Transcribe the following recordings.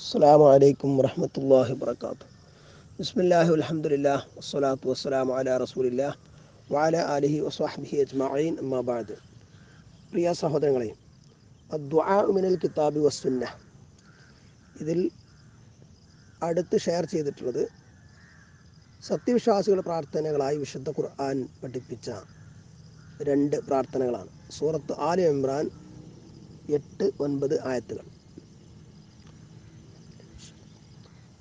അസ്സാം വലൈക്കും വറഹമത്തല്ലാഹി വർക്കാത്തു ബിസ്മില്ലാഹി അലഹമുല്ലാ വസ്സലാത്തു വസ്സലാം അല റസൂലില്ലാ വാല അലഹി വസ്വാഹ്ബിഹി അജ്മീൻ അമ്മാബാദ് പ്രിയ സഹോദരങ്ങളെ മിനൽ കിതാബി വസ്സുന്ന ഇതിൽ അടുത്ത് ഷെയർ ചെയ്തിട്ടുള്ളത് സത്യവിശ്വാസികളുടെ പ്രാർത്ഥനകളായി വിശുദ്ധ ഖുർആൻ പഠിപ്പിച്ച രണ്ട് പ്രാർത്ഥനകളാണ്. സൂറത്ത് ആലി ഇമ്രാൻ എട്ട് ഒൻപത് ആയത്തുകൾ.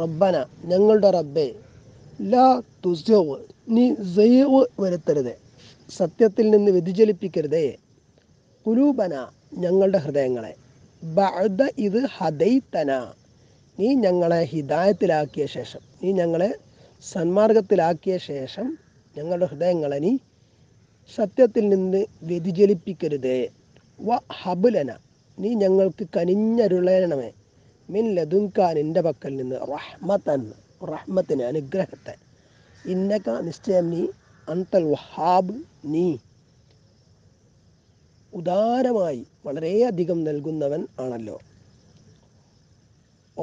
റബ്ബന ഞങ്ങളുടെ റബ്ബെ ലാ തുസ്യോവ് നീ സൈവ് വരുത്തരുത്. സത്യത്തിൽ നിന്ന് വ്യതിചലിപ്പിക്കരുതേ. കുലൂബന ഞങ്ങളുടെ ഹൃദയങ്ങളെ. ബഅദ ഇത് ഹദൈത്തന നീ ഞങ്ങളെ ഹിദായത്തിലാക്കിയ ശേഷം നീ ഞങ്ങളെ സന്മാർഗത്തിലാക്കിയ ശേഷം ഞങ്ങളുടെ ഹൃദയങ്ങളെ നീ സത്യത്തിൽ നിന്ന് വ്യതിചലിപ്പിക്കരുതേ. വ ഹബുലന നീ ഞങ്ങൾക്ക് കനിഞ്ഞരുളയണമേ മിൻ ലതുങ്ക നിന്റെ പക്കൽ നിന്ന് റഹ്മത്തൻ റഹ്മത്തിന് അനുഗ്രഹത്തെ ഇന്നക നിശ്ചയം നീ അന്തൽ വഹാബ് നീ ഉദാരമായി വളരെയധികം നൽകുന്നവൻ ആണല്ലോ.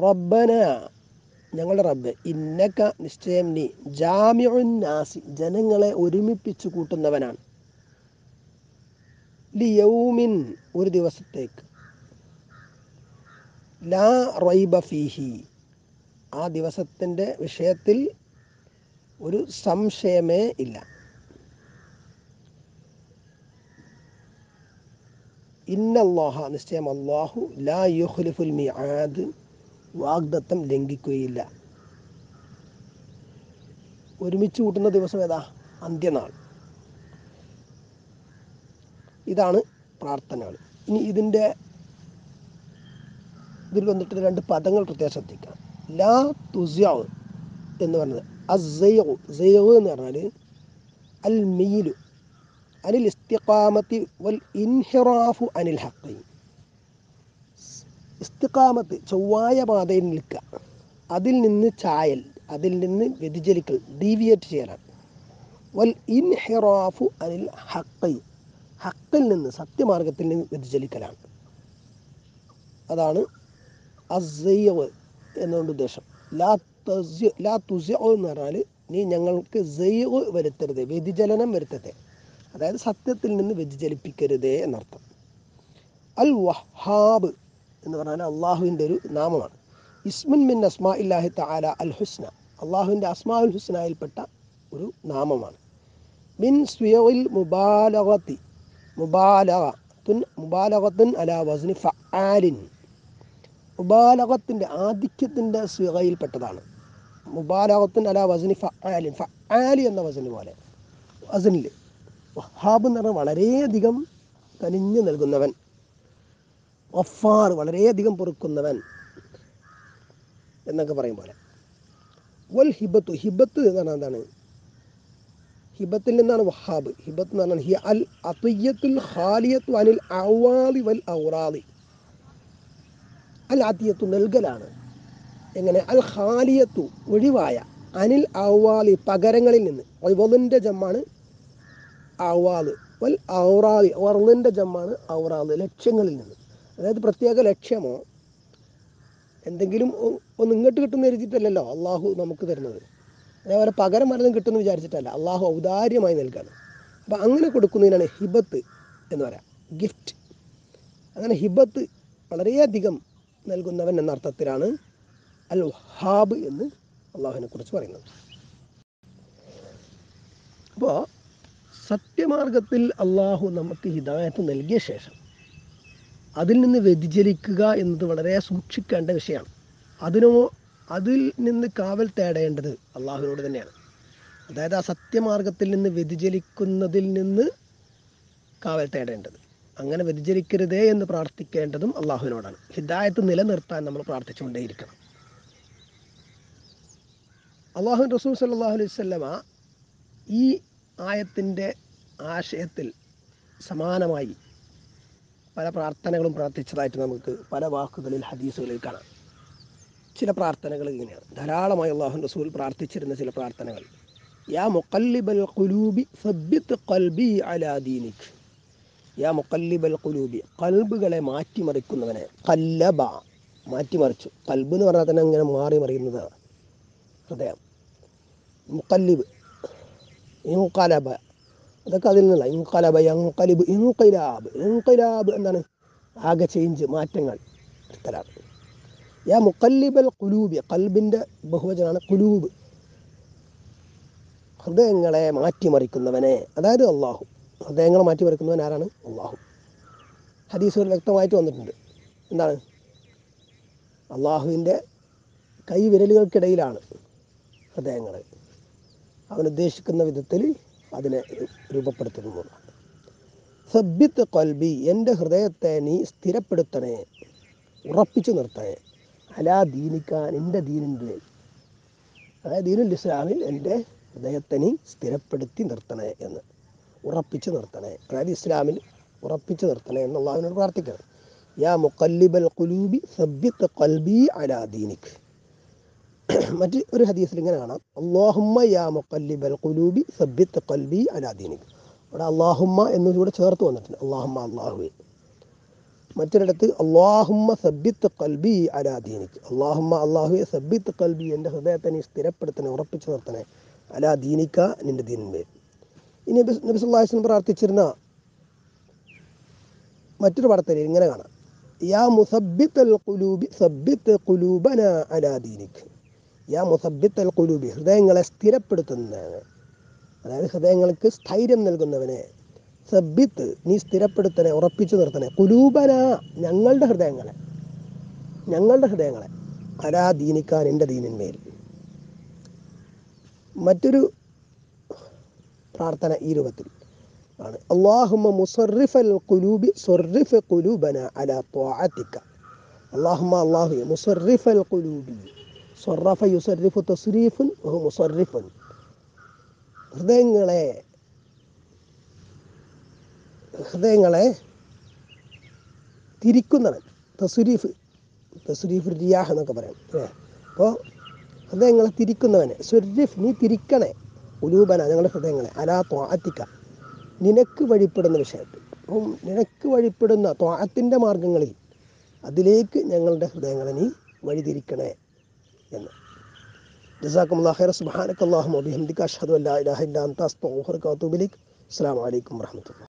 റബ്ബന ഞങ്ങളുടെ റബ്ബ് ഇന്നക്ക നിശ്ചയം നീ ജാമ്യുൻ നാസി ജനങ്ങളെ ഒരുമിപ്പിച്ചു കൂട്ടുന്നവനാണ്. ലിയൗമിൻ ഒരു ദിവസത്തേക്ക്. ലാ റൈബ ഫീഹി. ആ ദിവസത്തിന്റെ വിഷയത്തിൽ ഒരു സംശയമേ ഇല്ല. ഇന്നല്ലാഹ നിശ്ചയം അള്ളാഹു ലാ യുഹ്ലിഫുൽ മിആദ് വാഗ്ദത്തം ലംഘിക്കുകയില്ല. ഒരുമിച്ച് കൂട്ടുന്ന ദിവസം ഏതാ? അന്ത്യനാൾ. ഇതാണ് പ്രാർത്ഥനകൾ. ഇനി ഇതിന്റെ ഇതിൽ വന്നിട്ട് രണ്ട് പദങ്ങൾ പ്രത്യേകം ശ്രദ്ധിക്കാം. ലാ തുസ്യാവ് എന്ന് പറഞ്ഞത് അസയ്യു സയ്യു എന്ന് പറഞ്ഞാൽ അൽ മീലു അനിൽ ഇസ്തിഖാമത്തി വൽ ഇൻഹിറാഫു അനിൽ ഹക്കി ഇസ്തിഖാമത്ത് ചൊവ്വായ പാതയിൽ നിൽക്കുക. അതിൽ നിന്ന് ചായൽ അതിൽ നിന്ന് വ്യതിചലിക്കൽ ഡീവിയേറ്റ് ചെയ്യലാണ്. വൽ ഇൻഹിറാഫു അനിൽ ഹക്കി ഹക്കിൽ നിന്ന് സത്യമാർഗത്തിൽ നിന്ന് വ്യതിചലിക്കലാണ്. അതാണ് എന്നുകൊണ്ട് ഉദ്ദേശം. ലാ തസ്യ ലാ തുസ്യ എന്ന് പറഞ്ഞാൽ നീ ഞങ്ങൾക്ക് സയ്യവ് വരുത്തരുത് വ്യതിചലനം വരുത്തരുത് അതായത് സത്യത്തിൽ നിന്ന് വ്യതിചലിപ്പിക്കരുതേ എന്നർത്ഥം. അൽ വഹാബ് എന്ന് പറഞ്ഞാൽ അള്ളാഹുവിന്റെ ഒരു നാമമാണ്. ഇസ്മിൻ മിൻ അസ്മാ ഇല്ലാഹി തആല അൽ ഹുസ്ന. അള്ളാഹുവിന്റെ അസ്മാ ഉൽ ഹുസ്നയിൽപ്പെട്ട ഒരു നാമമാണ്. മിൻ സ്വിയിൽ മുബാലഗത്തി മുബാലഗ മുബാലഗത്തുൻ അല വസ്നി ഫആലിൻ. മുബാലകത്തിന്റെ ആധിക്യത്തിന്റെ സ്വികയിൽപ്പെട്ടതാണ് മുബാലകത്തിന്റെ അല വസനി ഫാലിൻ ഫാലി എന്ന വസനി പോലെ. വസനിൽ വഹാബ് എന്ന് പറഞ്ഞാൽ വളരെയധികം കനിഞ്ഞു നൽകുന്നവൻ. വഫാർ വളരെയധികം പൊറുക്കുന്നവൻ എന്നൊക്കെ പറയും പോലെ. വൽ ഹിബത്ത് ഹിബത്ത് എന്ന് പറഞ്ഞാൽ എന്താണ്? ഹിബത്തിൽ നിന്നാണ് വഹാബ്. ഹിബത്ത് എന്ന് പറഞ്ഞാൽ ഹി അൽ അത്തുയ്യത്തുൽ ഖാലിയത്തു അനിൽ ഔവാദി വൽ ഔറാദി. അൽ നൽകലാണ്. എങ്ങനെ? അൽ ഖാലിയത്തു ഒഴിവായ അനിൽ ഔവാലി പകരങ്ങളിൽ നിന്ന്. വലിന്റെ ജമ്മാണ് ഔവാൽ. വൽ ഔറാലി ഒർലിന്റെ ജമ്മാണ് ഔറാൽ ലക്ഷ്യങ്ങളിൽ നിന്ന്. അതായത് പ്രത്യേക ലക്ഷ്യമോ എന്തെങ്കിലും ഒന്ന് ഇങ്ങോട്ട് കിട്ടുന്ന എഴുതിയിട്ടല്ലല്ലോ അള്ളാഹു നമുക്ക് തരുന്നത്. അതേപോലെ പകരം മരണം കിട്ടുമെന്ന് വിചാരിച്ചിട്ടല്ല. അള്ളാഹു ഔദാര്യമായി നൽകാണ്. അപ്പം അങ്ങനെ കൊടുക്കുന്നതിനാണ് ഹിബത്ത് എന്ന് പറയാം. ഗിഫ്റ്റ്. അങ്ങനെ ഹിബത്ത് വളരെയധികം നൽകുന്നവൻ എന്ന അർത്ഥത്തിലാണ് അൽ ഹാബ് എന്ന് അള്ളാഹുവിനെ കുറിച്ച് പറയുന്നത്. അപ്പോൾ സത്യമാർഗത്തിൽ അള്ളാഹു നമുക്ക് ഹിദായത്ത് നൽകിയ ശേഷം അതിൽ നിന്ന് വ്യതിചലിക്കുക എന്നത് വളരെ സൂക്ഷിക്കേണ്ട വിഷയമാണ്. അതിനോ അതിൽ നിന്ന് കാവൽ തേടേണ്ടത് അള്ളാഹുവിനോട് തന്നെയാണ്. അതായത് ആ സത്യമാർഗത്തിൽ നിന്ന് വ്യതിചലിക്കുന്നതിൽ നിന്ന് കാവൽ തേടേണ്ടത്. അങ്ങനെ വ്യതിചരിക്കരുതേ എന്ന് പ്രാർത്ഥിക്കേണ്ടതും അള്ളാഹുവിനോടാണ്. ഹിദായത്ത് നിലനിർത്താൻ നമ്മൾ പ്രാർത്ഥിച്ചുകൊണ്ടേയിരിക്കണം. അള്ളാഹു റസൂൽ സല്ലാഹു അലൈഹി സ്വല്ലമ ഈ ആയത്തിന്റെ ആശയത്തിൽ സമാനമായി പല പ്രാർത്ഥനകളും പ്രാർത്ഥിച്ചതായിട്ട് നമുക്ക് പല വാക്കുകളിൽ ഹദീസുകളിൽ കാണാം. ചില പ്രാർത്ഥനകൾ ഇങ്ങനെയാണ്. ധാരാളമായി അള്ളാഹു റസൂൽ പ്രാർത്ഥിച്ചിരുന്ന ചില പ്രാർത്ഥനകൾ. യാ മുക്കല്ലിബൽ ഖുലൂബി സബ്ബിത്ത് ഖൽബി അലാ ദീനിക്. യാ മുക്കല്ലിബൽ കുലൂബി കൽബുകളെ മാറ്റിമറിക്കുന്നവനെ. കല്ലബ. മാറ്റിമറിച്ചു. കൽബ് എന്ന് പറഞ്ഞാൽ തന്നെ അങ്ങനെ മാറി മറിയുന്നത് ഹൃദയം. മുക്കല്ലിബ് ഇൻകലബ അതൊക്കെ അതിൽ നിന്നുള്ള ഇൻകലബ ഇൻകലിബ് ഇൻകലാബ് ഇൻകലാബ് എന്താണ്? ആകെ ചേഞ്ച് മാറ്റങ്ങൾ ഇത്തരം യാ മുക്കല്ലിബൽ കുലൂബി കൽബിന്റെ ബഹുവചനാണ് കുലൂബ് ഹൃദയങ്ങളെ മാറ്റിമറിക്കുന്നവനെ. അതായത് അള്ളാഹു ഹൃദയങ്ങളെ മാറ്റിമറിക്കുന്നവൻ ആരാണ്? അള്ളാഹു. ഹദീസുകൾ വ്യക്തമായിട്ട് വന്നിട്ടുണ്ട്. എന്താണ്? അള്ളാഹുവിന്റെ കൈവിരലുകൾക്കിടയിലാണ് ഹൃദയങ്ങൾ. അവൻ ഉദ്ദേശിക്കുന്ന വിധത്തിൽ അതിനെ രൂപപ്പെടുത്തുന്നു. സബ്ബിത്ത് കൊൽബി എന്റെ ഹൃദയത്തെ നീ സ്ഥിരപ്പെടുത്തണേ ഉറപ്പിച്ചു നിർത്തണേ. അലാ ദീനിക്കാൻ എന്റെ ദീനിന്റെ അതായത് ദീനുൽ ഇസ്ലാമിൽ എന്റെ ഹൃദയത്തെ നീ സ്ഥിരപ്പെടുത്തി നിർത്തണേ എന്ന്. ഉറപ്പിച്ചു നിർത്തണേ. അതായത് ഇസ്ലാമിൽ ഉറപ്പിച്ചു നിർത്തണേ എന്നുള്ള അവനോട് പ്രാർത്ഥിക്കണം. യാ മുക്കല്ലിബൽ കുലൂബി സബ്ബിത്ത് കൽബി അലാദീനിക് മറ്റ് ഒരു ഹദീസിൽ ഇങ്ങനെ കാണാം. അള്ളാഹുമ്മ യാ മുക്കല്ലിബൽ കുലൂബി സബ്ബിത്ത് കൽബി അലാദീനിക് അവിടെ അള്ളാഹുമ്മ എന്നിവിടെ ചേർത്ത് വന്നിട്ടുണ്ട്. അള്ളാഹുമ്മ അള്ളാഹുവെ മറ്റൊരിടത്ത് അള്ളാഹുമ്മ സബ്ബിത്ത് കൽബി അലാദീനിക് അള്ളാഹുമ്മ അള്ളാഹുവെ സബ്ബിത്ത് കൽബി എന്റെ ഹൃദയത്തെ നീ സ്ഥിരപ്പെടുത്തണേ ഉറപ്പിച്ചു നിർത്തണേ. അലാദീനിക്ക നിന്റെ ദീനിന്മേൽ. ഇനി നബി പ്രാർത്ഥിച്ചിരുന്ന മറ്റൊരു പടത്തിൽ ഇങ്ങനെ കാണാം. യാ ഹൃദയങ്ങളെ സ്ഥിരപ്പെടുത്തുന്നവനെ അതായത് ഹൃദയങ്ങൾക്ക് സ്ഥൈര്യം നൽകുന്നവനെ സബ്ബിത്ത് നീ സ്ഥിരപ്പെടുത്തനെ ഉറപ്പിച്ചു നിർത്തനെ. കുലൂബന ഞങ്ങളുടെ ഹൃദയങ്ങളെ ഞങ്ങളുടെ ഹൃദയങ്ങളെ. അലാ ദീനിക്കാൻ എന്റെ ദീനിന്മേൽ. മറ്റൊരു പ്രാർത്ഥന ഈ രൂപത്തിൽ ആണ്. ഹൃദയങ്ങളെ ഹൃദയങ്ങളെ തിരിക്കുന്നവൻ. തസുരീഫ് തസുരീഫ് റിയാഹ് എന്നൊക്കെ പറയാം. അപ്പോൾ ഹൃദയങ്ങളെ തിരിക്കുന്നവനെ സുരീഫ് നീ തിരിക്കണേ. ഉലൂബന ഞങ്ങളുടെ ഹൃദയങ്ങളെ. അലാ ത്വാത്തിക്ക നിനക്ക് വഴിപ്പെടുന്ന വിഷയത്തിൽ. അപ്പം നിനക്ക് വഴിപ്പെടുന്ന ത്വാത്തിന്റെ മാർഗങ്ങളിൽ അതിലേക്ക് ഞങ്ങളുടെ ഹൃദയങ്ങളെ നീ വഴിതിരിക്കണേ എന്ന്. ജസാക്കും ഖൈർ സുബ്ഹാനക അല്ലാഹുമ്മ അഷ്ഹദു അല്ലാ ഇലാഹ ഇല്ല അൻത അസ്തഗ്ഫിറുക വഅതൂബു ഇലൈക്. അസ്സലാമു അലൈക്കും വറഹ്മത്തുള്ളാഹി